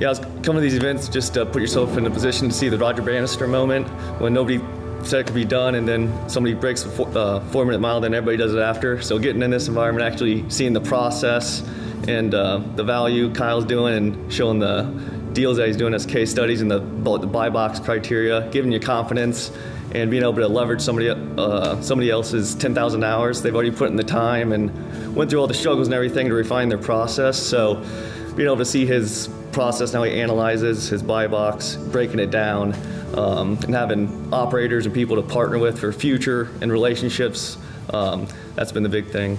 Yeah, coming to these events just to put yourself in a position to see the Roger Bannister moment when nobody said it could be done, and then somebody breaks a four, uh, four minute mile, then everybody does it after. So getting in this environment, actually seeing the process and uh, the value Kyle's doing, and showing the deals that he's doing as case studies and the, the buy box criteria, giving you confidence and being able to leverage somebody uh, somebody else's 10,000 hours they've already put in the time and went through all the struggles and everything to refine their process. So being able to see his process now he analyzes his buy box, breaking it down, um, and having operators and people to partner with for future and relationships. Um, that's been the big thing.